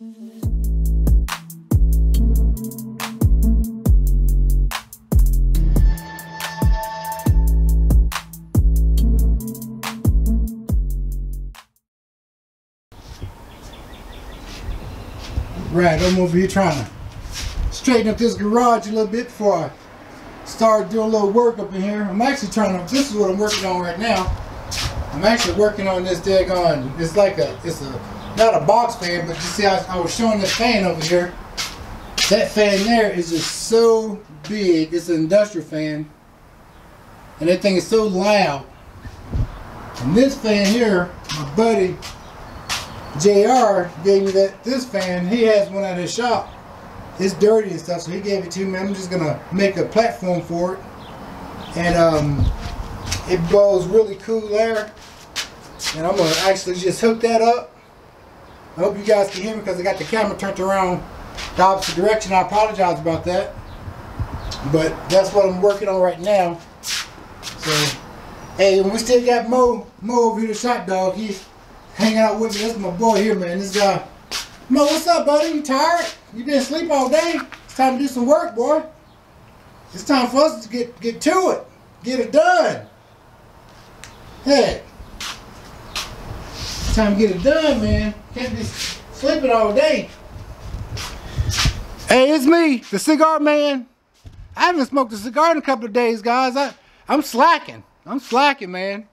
Right, I'm over here trying to straighten up this garage a little bit before I start doing a little work up in here. I'm actually trying to, this is what I'm working on right now. I'm actually working on this daggone, it's like a, it's a, not a box fan, but you see I, I was showing this fan over here. That fan there is just so big, it's an industrial fan. And that thing is so loud. And this fan here, my buddy, JR gave me that this fan. He has one at his shop. It's dirty and stuff, so he gave it to me. I'm just gonna make a platform for it, and um, it blows really cool air. And I'm gonna actually just hook that up. I hope you guys can hear me because I got the camera turned around the opposite direction. I apologize about that, but that's what I'm working on right now. So, hey, we still got Mo, Mo over here, the shot dog. He's hanging out with me. That's my boy here, man. This guy. Mo, what's up, buddy? You tired? You been asleep all day? It's time to do some work, boy. It's time for us to get get to it. Get it done. Hey. Time to get it done, man. Can't be sleeping all day. Hey, it's me, the cigar man. I haven't smoked a cigar in a couple of days, guys. I, I'm slacking. I'm slacking, man.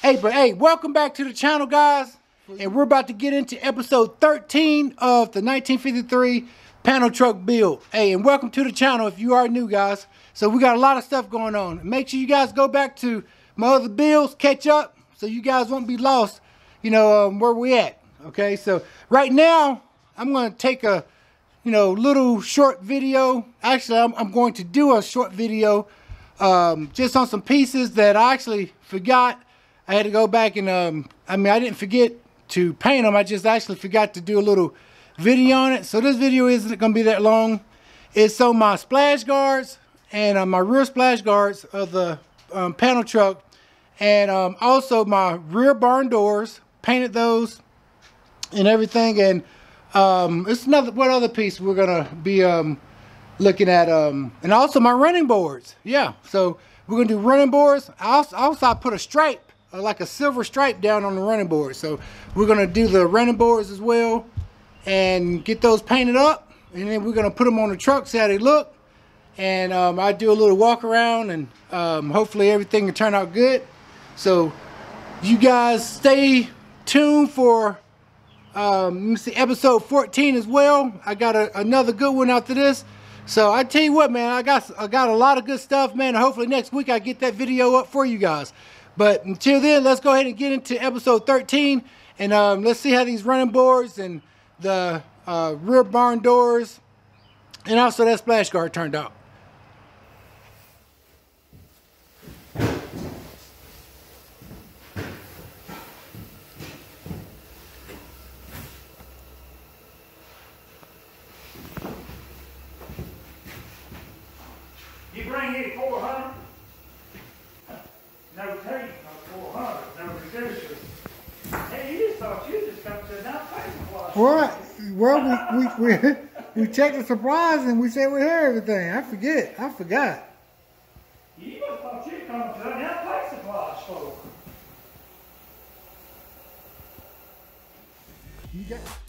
Hey, but hey, welcome back to the channel, guys. And we're about to get into episode 13 of the 1953 panel truck build. Hey, and welcome to the channel if you are new, guys. So we got a lot of stuff going on. Make sure you guys go back to my other builds, catch up, so you guys won't be lost, you know, um, where we at. Okay, so right now, I'm going to take a, you know, little short video. Actually, I'm, I'm going to do a short video um, just on some pieces that I actually forgot I had to go back and, um, I mean, I didn't forget to paint them. I just actually forgot to do a little video on it. So this video isn't going to be that long. It's on my splash guards and uh, my rear splash guards of the um, panel truck. And um, also my rear barn doors. Painted those and everything. And um, it's another, what other piece we're to be um, looking at. Um, and also my running boards. Yeah, so we're to do running boards. Also, also I put a stripe uh, like a silver stripe down on the running board. So we're gonna do the running boards as well and get those painted up. And then we're gonna put them on the truck, see how they look. And um, I do a little walk around and um, hopefully everything will turn out good. So you guys stay tuned for um, see, episode 14 as well. I got a, another good one after this. So I tell you what, man, I got I got a lot of good stuff, man. Hopefully next week I get that video up for you guys. But until then, let's go ahead and get into episode 13. And um, let's see how these running boards and the uh, rear barn doors and also that splash guard turned out. You bring in 400? No tape, no 400, no reducers. Hey, you just thought you just come to now What? Well, we, we, we, we checked the surprise and we said we heard everything. I forget. I forgot. You must thought you come to now place supplies for. You got.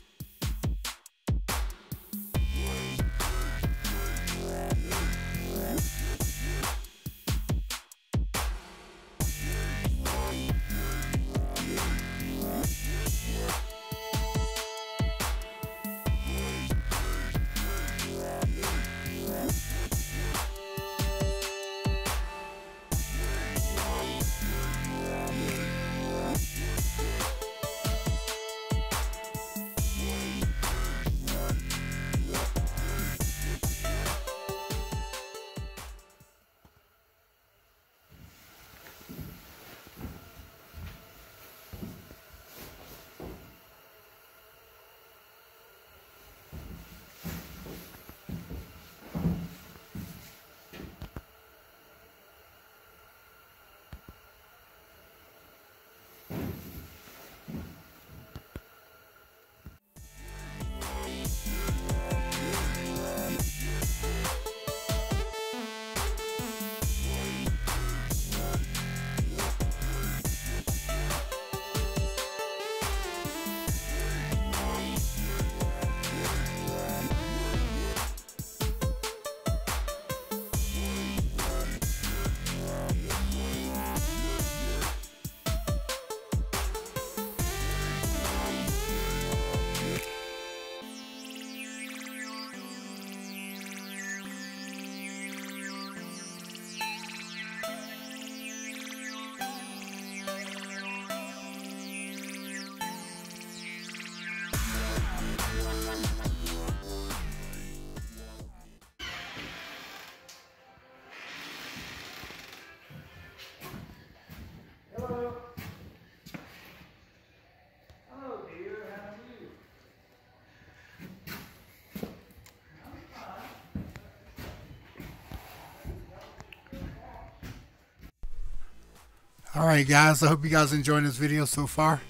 All right, guys, I hope you guys enjoyed this video so far.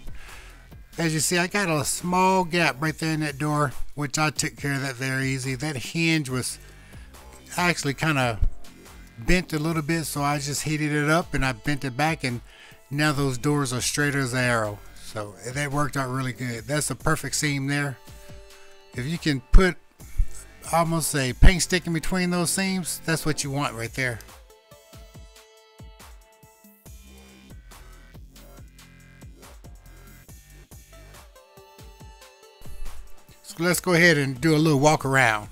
As you see, I got a small gap right there in that door, which I took care of that very easy. That hinge was actually kind of bent a little bit, so I just heated it up and I bent it back and now those doors are straight as an arrow. So that worked out really good. That's a perfect seam there. If you can put almost a paint stick in between those seams, that's what you want right there. So let's go ahead and do a little walk around.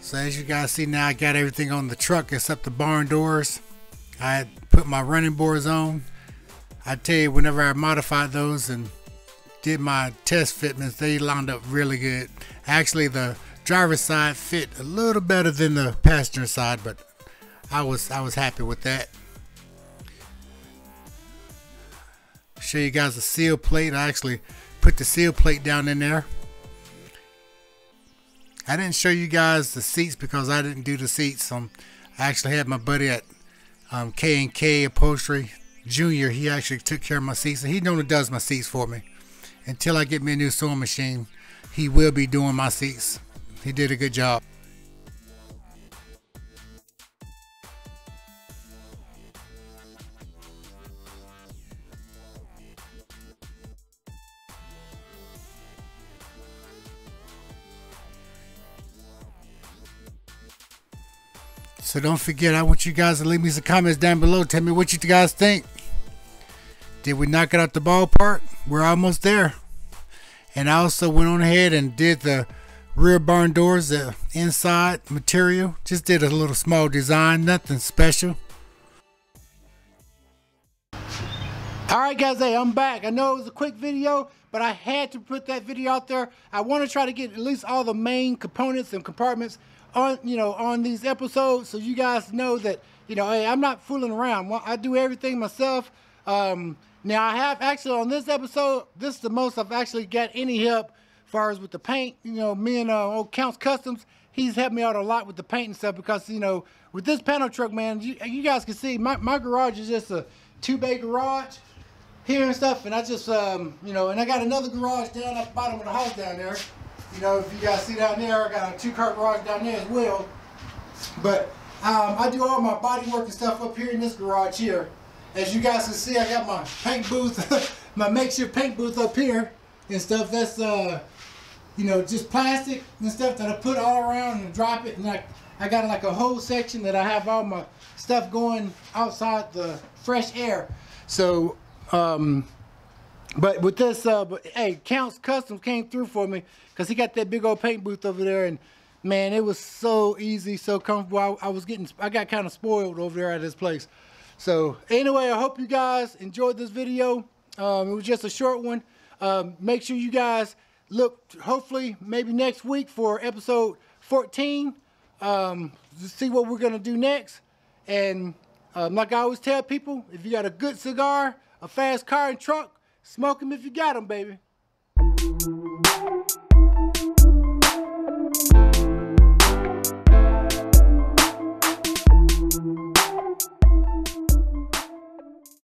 So as you guys see now, I got everything on the truck except the barn doors. I put my running boards on. I tell you, whenever I modified those and did my test fitments, they lined up really good. Actually, the driver's side fit a little better than the passenger side, but I was I was happy with that. Show you guys the seal plate. I actually put the seal plate down in there. I didn't show you guys the seats because I didn't do the seats. Um, I actually had my buddy at um, K&K Upholstery Junior. He actually took care of my seats, he normally does my seats for me. Until I get me a new sewing machine, he will be doing my seats. He did a good job. So don't forget, I want you guys to leave me some comments down below. Tell me what you guys think. Did we knock it out the ballpark? We're almost there. And I also went on ahead and did the rear barn doors, the inside material. Just did a little small design, nothing special. Alright guys, hey, I'm back. I know it was a quick video, but I had to put that video out there. I want to try to get at least all the main components and compartments on you know on these episodes so you guys know that you know hey I'm not fooling around I do everything myself um, now I have actually on this episode this is the most I've actually got any help as far as with the paint you know me and uh, old Counts Customs he's helped me out a lot with the paint and stuff because you know with this panel truck man you, you guys can see my, my garage is just a two bay garage here and stuff and I just um, you know and I got another garage down at the bottom of the house down there you know, if you guys see down there, I got a two-car garage down there as well. But um, I do all my body work and stuff up here in this garage here. As you guys can see, I got my paint booth, my makeshift paint booth up here and stuff. That's, uh, you know, just plastic and stuff that I put all around and drop it. And I, I got like a whole section that I have all my stuff going outside the fresh air. So, um, but with this, uh, but hey, Counts Customs came through for me because he got that big old paint booth over there, and man, it was so easy, so comfortable. I, I was getting, I got kind of spoiled over there at this place. So anyway, I hope you guys enjoyed this video. Um, it was just a short one. Um, make sure you guys look, hopefully, maybe next week for episode 14 um, see what we're going to do next. And um, like I always tell people, if you got a good cigar, a fast car and truck, Smoke them if you got them, baby.